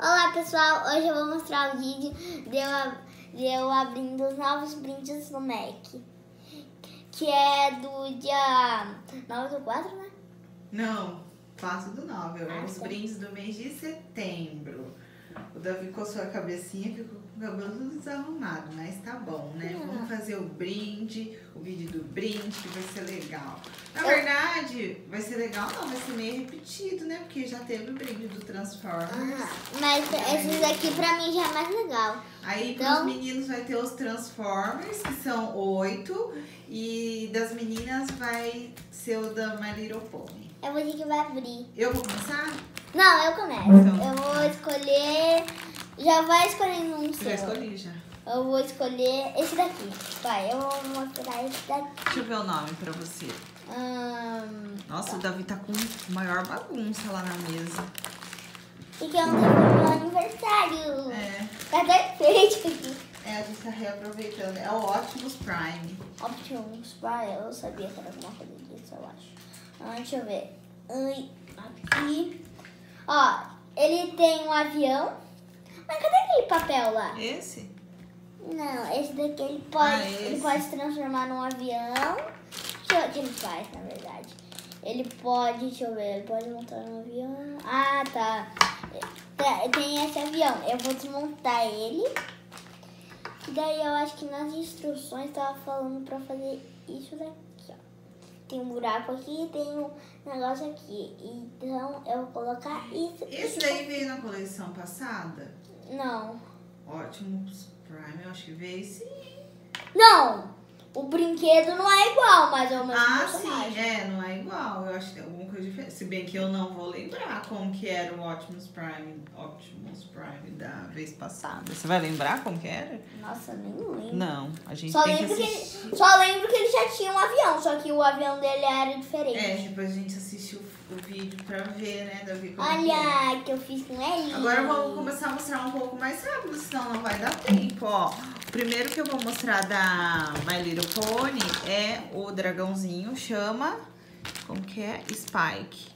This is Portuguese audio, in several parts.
Olá pessoal, hoje eu vou mostrar o vídeo de eu, de eu abrindo os novos brindes do Mac. Que é do dia 9 do 4, né? Não, 4 do 9. É Ah, os tá. brindes do mês de setembro. O Davi coçou a cabecinha, ficou com o cabelo tudo desarrumado, mas tá bom, né? Ah. Vamos fazer o brinde, o vídeo do brinde, que vai ser legal. Na Eu- verdade, vai ser legal não, vai ser meio repetido, né? Porque já teve o brinde do Transformers. Ah, mas esses aqui pra mim já é mais legal. Aí pros Então- meninos vai ter os Transformers, que são oito. E das meninas vai ser o da My Little Pony. É você que vai abrir. Eu vou começar? Não, eu começo. Então. Eu vou escolher. Já vai escolhendo um Eu seu. já escolhi já. Eu vou escolher esse daqui. Vai, eu vou mostrar esse daqui. Deixa eu ver o nome pra você. Hum, Nossa, o Davi tá com maior bagunça lá na mesa. e que é um meu aniversário. É, Tá até feito aqui. é, a gente tá reaproveitando. É o Optimus Prime. Options, vai, eu sabia que era alguma coisa disso, eu acho. Ah, deixa eu ver. Ai, aqui. Ó, ele tem um avião. Mas cadê aquele papel lá? Esse? Não, esse daqui ele pode, Ah, ele esse. pode se transformar num avião. O que ele faz, na verdade. Ele pode, deixa eu ver, ele pode montar um avião. Ah, tá. Tá, Tem esse avião. Eu vou desmontar ele. E daí eu acho que nas instruções tava falando pra fazer isso daqui. Tem um buraco aqui e tem um negócio aqui. Então eu vou colocar isso. Esse daí veio na coleção passada? Não. Optimus Prime, eu acho que veio sim. Não! O brinquedo não é igual, mas é o mesmo Ah, personagem. sim, é, não é igual. Eu acho que tem alguma coisa diferente. Se bem que eu não vou lembrar como que era o Optimus Prime, Optimus Prime da vez passada. Você vai lembrar como que era? Nossa, nem lembro. Não, a gente Só tem lembro, que que ele, só lembro que ele já tinha um avião, só que o avião dele era diferente. É, depois a gente assiste o, vídeo pra ver, né, Davi, como que. Olha, que eu fiz com ele. Agora vamos começar a mostrar um pouco mais rápido, senão não vai dar tempo, ó. Primeiro que eu vou mostrar da My Little Pony é o dragãozinho, chama... Como que é? Spike.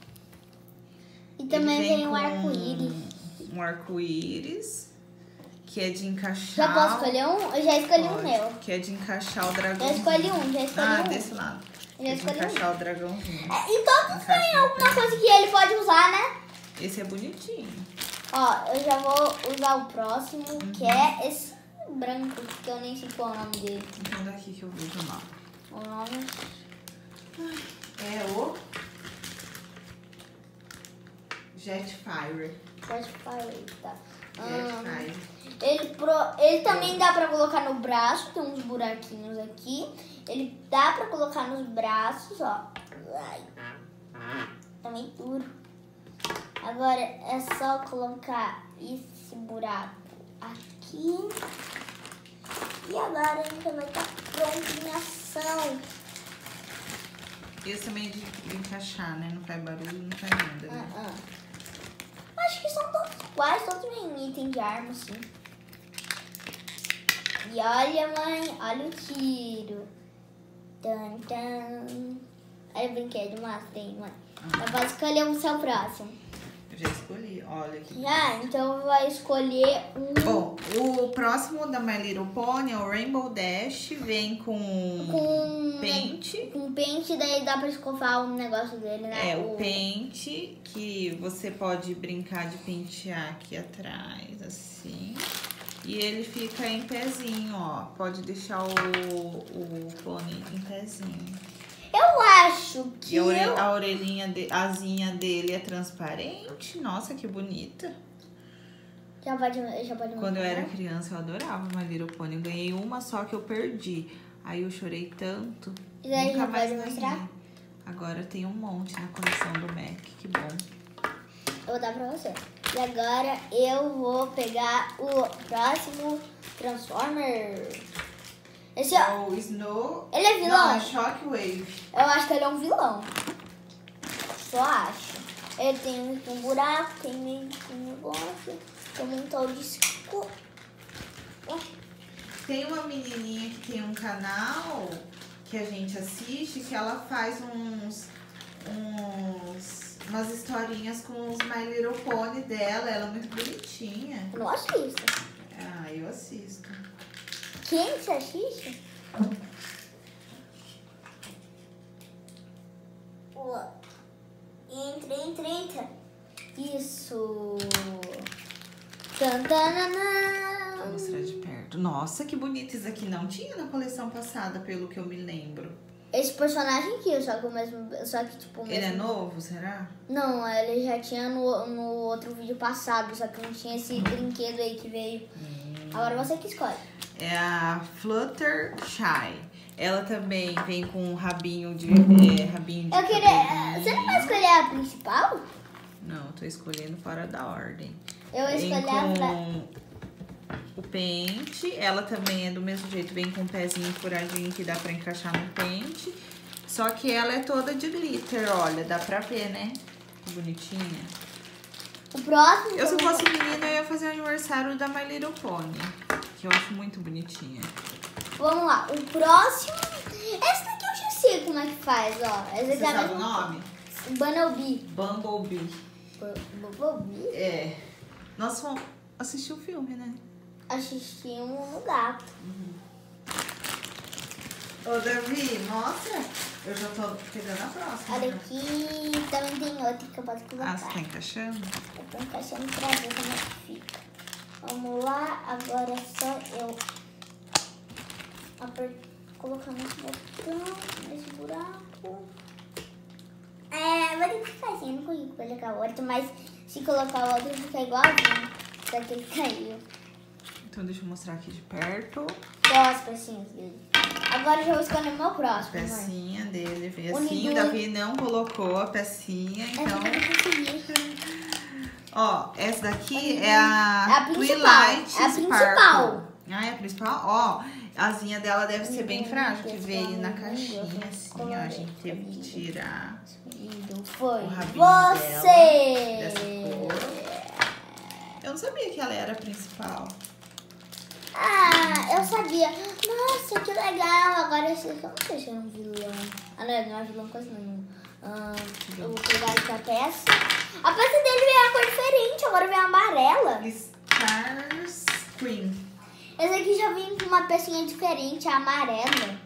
E também tem um arco-íris. Um arco-íris, que é de encaixar... Já posso escolher um? Eu já escolhi um Pode, meu. Que é de encaixar o Já dragãozinho. escolhi um, já escolhi Ah, um. desse lado. Já É de um. encaixar o dragãozinho. É, e todos têm no alguma coisa que ele pode usar, né? Esse é bonitinho. Ó, eu já vou usar o próximo, que Uhum. é esse branco, que eu nem sei qual é o nome dele. Então daqui que eu vejo o nome. O nome É o Jetfire. falar, tá. Jetfire. ele, pro, ele também dá pra colocar no braço, tem uns buraquinhos aqui. Ele dá pra colocar nos braços, ó. Ai, também duro. Agora é só colocar esse buraco aqui. E agora a gente vai estar pronto em ação. Esse também é de, de encaixar, né? Não faz barulho, não faz nada, né? Ah, ah. Acho que são todos iguais, todos têm item de arma, sim. E olha, mãe, olha o tiro. Tan, tan. Olha o brinquedo, mas tem, mãe. Eu posso escolher o seu próximo. Eu já escolhi, olha aqui. Já, então vai escolher um Bom, o próximo da My Little Pony é o Rainbow Dash. Vem com, com pente. com pente, daí dá pra escovar o negócio dele, né? É, o pente que você pode brincar de pentear aqui atrás, assim. E ele fica em pezinho, ó. Pode deixar o, o pônei em pezinho. Eu acho que E a, ore- eu... a orelhinha, de, asinha dele é transparente. Nossa, que bonita. Já pode, já pode Quando eu era criança, eu adorava My Little Pony. Eu ganhei uma só que eu perdi. Aí eu chorei tanto. E daí nunca já mais pode ganhei. mostrar? Agora tem um monte na coleção do Mac. Que bom. Eu vou dar pra você. E agora eu vou pegar o próximo Transformer. Esse, É o Snow. ele é Não, vilão? é Shockwave. Eu acho que ele é um vilão. Só acho. Ele tem um buraco, tem meio que um negócio, tem um tal de esco... Tem uma menininha que tem um canal que a gente assiste que ela faz uns uns umas historinhas com os My Little Pony dela. Ela é muito bonitinha. Eu não assisto. Ah, eu assisto. Quem você assiste? Ó, Entra, entra, entra. Isso. Vou Tantanana. mostrar de perto. Nossa, que bonito. Isso aqui não tinha na coleção passada, pelo que eu me lembro. Esse personagem aqui, só que o mesmo. Só que tipo. o Ele é mesmo- novo, será? Não, ele já tinha no, no outro vídeo passado, só que não tinha esse brinquedo aí que veio. Agora você que escolhe. É a Fluttershy. Ela também vem com um rabinho de. é, rabinho de Eu queria. cabelinho. Você não vai escolher a principal? Não, tô escolhendo fora da ordem. Eu vou Vem escolher a. o pente. Ela também é do mesmo jeito, vem com um pezinho furadinho que dá pra encaixar no pente. Só que ela é toda de glitter, olha, dá pra ver, né? Que Bonitinha. O próximo. Eu, se fosse menina, eu ia fazer o aniversário da My Little Pony. Que eu acho muito bonitinha. Vamos lá, o próximo. Esse daqui eu já sei como é que faz, ó. Esse Você é sabe o nome? Bumblebee. Bumblebee. Bu- Bumblebee? É. Nós fomos assistir o filme, né? Assistimos no gato. Ô, Davi, mostra. Eu já tô pegando a próxima. Olha aqui, também tem outra que eu posso Ah, você colocar. tá encaixando? Eu tô encaixando pra ver como é que fica. Vamos lá, agora é só eu aper... colocar nesse botão, nesse buraco. É, vai ter que ficar assim, eu não consigo colocar o outro, mas se colocar o outro fica igualzinho. Só que ele caiu. Então deixa eu mostrar aqui de perto. Só as pecinhas dele. Agora eu já vou escolher o meu próximo, mãe. pecinha dele veio assim. O Davi não colocou a pecinha, É então... Ó, essa daqui é a, É a Twilight é a principal. Ah, é a principal? Ó, a asinha dela deve ser bem Nidu- frágil, que veio na caixinha assim, ó. A gente teve que tirar foi O rabinho você. dessa cor. Eu não sabia que ela era a principal. Ah, eu sabia. Nossa, que legal. Agora eu não sei se é um vilão. Ah, não, não é vilão coisa não. Ah, eu vou pegar aqui a peça. A peça dele veio a cor diferente, agora veio amarela. Stars Queen. Esse aqui já vem com uma pecinha diferente, a amarela.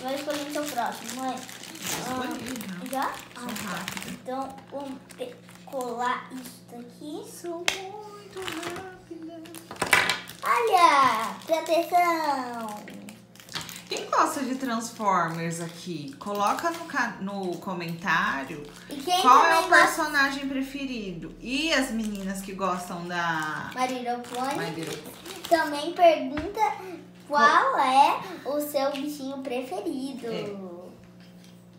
Vou escolher o seu próximo, mãe. Escolhi, já. Já? Sou Ah, rápida. Então, vamos colar isso daqui. Sou muito rápida. Olha, proteção. Quem gosta de Transformers aqui? Coloca no, no comentário qual é o gosta personagem preferido. E as meninas que gostam da Pony. também pergunta qual é o seu bichinho preferido. É.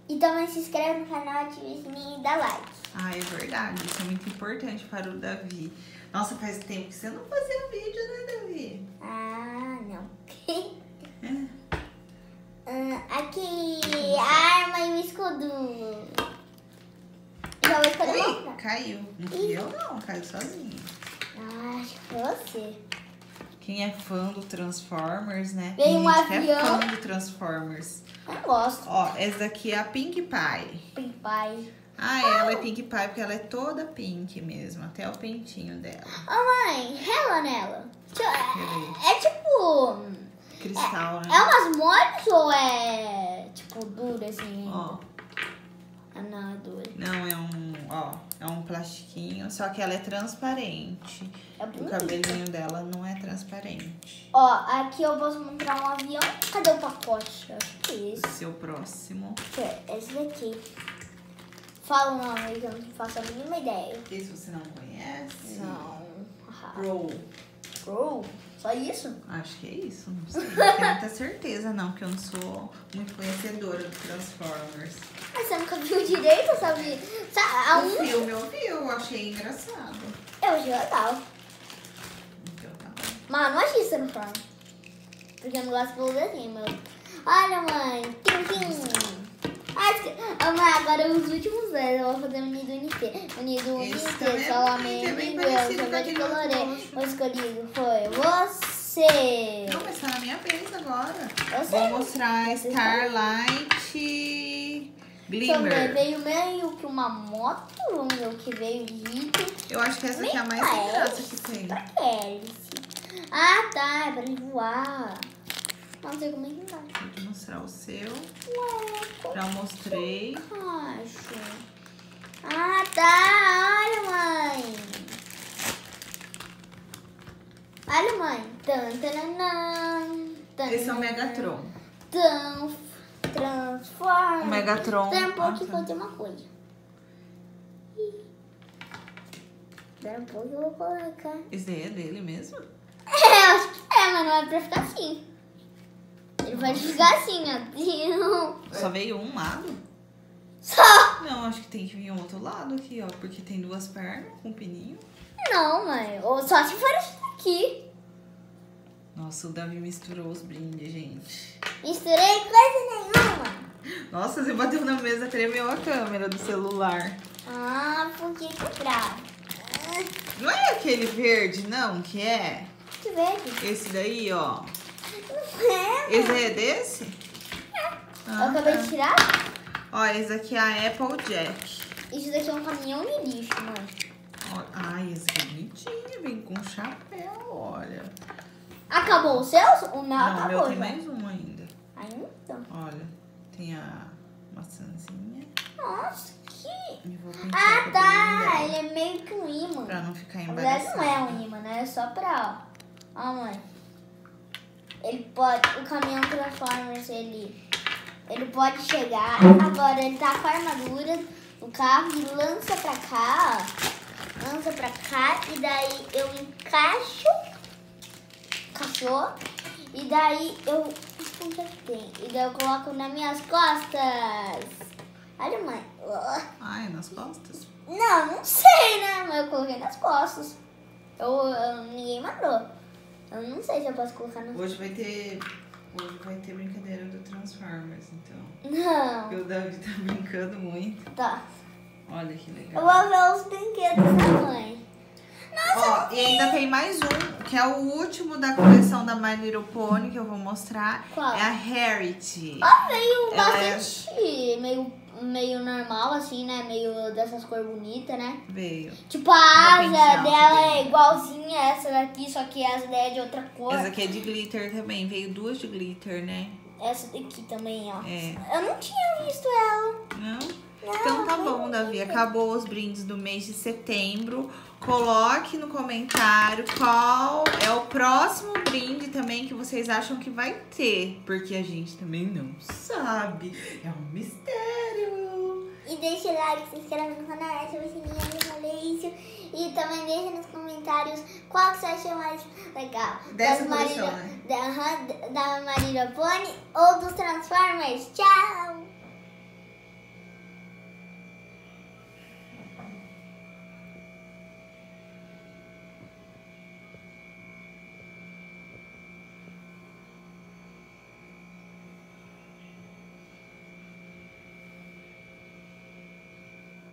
E também se inscreve no canal, ativa o sininho e dá like. Ah, é verdade. Isso é muito importante para o Davi. Nossa, faz tempo que você não fazia vídeo, né, Davi? Ah, não. É. Ah, aqui, a arma e o escudo. Já vou escolher Ui, caiu. Não fui eu, não. Caiu sozinho. Ah, acho que foi você. Quem é fã do Transformers, né? Tem um gente que é avião. fã do Transformers. Eu gosto. Ó, essa daqui é a Pink Pie. Pink Pie. Ah, ela é Pink Pie porque ela é toda pink mesmo, até o pentinho dela. Ô mãe, rela nela. É, é tipo. Cristal, né? É umas moles ou é tipo dura assim? Ó, Ah, não, é dura. não é um, ó, é um plastiquinho, só que ela é transparente. É O bonito. cabelinho dela não é transparente. Ó, aqui eu posso montar um avião. Cadê o pacote? Eu Acho que é esse. Seu próximo. É Esse daqui. Fala o nome que eu não faço a mínima ideia. Esse você não conhece? Não. Pro. Pro? Só isso? Acho que é isso, não sei. Não tenho muita certeza, não, porque eu não sou muito conhecedora do Transformers. Mas você nunca viu direito, sabe? Sa- A O um filme eu vi, eu achei engraçado. eu achei legal. Mas não achei isso no forma. Porque eu não gosto pelo desenho, meu. Olha, mãe. Tim, tim. Ah, os últimos dois. Eu vou fazer o Nido Unité. O Nido Esse Unité, também é é Deus. parecido Eu outro colorei. roxo. O escolhido foi você. Não, mas tá na minha vez agora. Eu sei. Vou mostrar Você Starlight Glimmer. veio meio que uma moto, vamos ver o que veio rico. Eu acho que essa aqui é a mais sem graça que tem. Pra? Ah, tá, é pra ele voar. É que vai. Vou mostrar o seu. Já mostrei. Acho. Ah, tá. Olha, mãe. Olha, mãe. Tan, tananan, tan, Esse é o. Megatron. Tan, transforma. O Megatron. Espera um pouco Ah, que tá. fazer uma coisa. Espera um pouco que eu vou colocar. Esse daí é dele mesmo? É, eu acho que é, mas não é pra ficar assim. Ele pode ficar assim, ó. Só veio um lado? Só. Não, acho que tem que vir um outro lado aqui, ó. Porque tem duas pernas com pininho. Não, mãe. Ou só se for daqui. Nossa, o Davi misturou os brindes, gente. Misturei coisa nenhuma. Nossa, você bateu na mesa, tremeu a câmera do celular. Ah, por que que é bravo? Não é aquele verde, não, que é? Que verde? Esse daí, ó. É. Esse é desse? Eu Ah, acabei tá. de tirar. Ó, esse aqui é a Applejack. Isso daqui é um caminhão de lixo, mãe. Ó, Ai, esse é bonitinho, vem com chapéu, olha. Acabou o seu? O meu Não, acabou meu tem já. mais um ainda. Ainda? Olha, tem a maçãzinha. Nossa, que... Ah, tá. Ele é meio que um imã. Pra não ficar Na verdade embaraçado. não é um imã, né? É só pra, ó. Ó, mãe. Ele pode... O caminhão Transformers, ele... Ele pode chegar. Agora ele tá com a armadura do carro e lança pra cá, ó. Lança pra cá. E daí eu encaixo. Encaixou. E daí eu... É? E daí eu coloco nas minhas costas. Olha, mãe. Ai, nas costas? Não, não sei, né? Mas eu coloquei nas costas. Eu, eu- ninguém mandou. Eu não sei se eu posso colocar nas Hoje vai ter. Hoje vai ter brincadeira do Transformers, então. Não. Porque o Davi tá brincando muito. Tá. Olha que Eu legal. vou ver os brinquedos da mãe. Ó, e ainda tem mais um, que é o último da coleção da My Little Pony, que eu vou mostrar. Qual? É a Harriet. Ó, veio é- bastante meio, meio normal, assim, né? Meio dessas cores bonitas, né? Veio. Tipo, a asa dela é igualzinha a essa daqui, só que a asa dela é de outra cor. Essa aqui é de glitter também. Veio duas de glitter, né? Essa daqui também, ó. É. Eu não tinha visto ela. Não? Não, Então tá bom, Davi. Acabou os brindes do mês de setembro. Coloque no comentário qual é o próximo brinde também que vocês acham que vai ter. Porque a gente também não sabe. É um mistério. E deixa o like, se inscreve no canal, ativa o sininho, eu falei isso. E também deixa nos comentários qual que você achou mais legal. Dessa Marília- né? da, da Marília Pony ou dos Transformers. Tchau!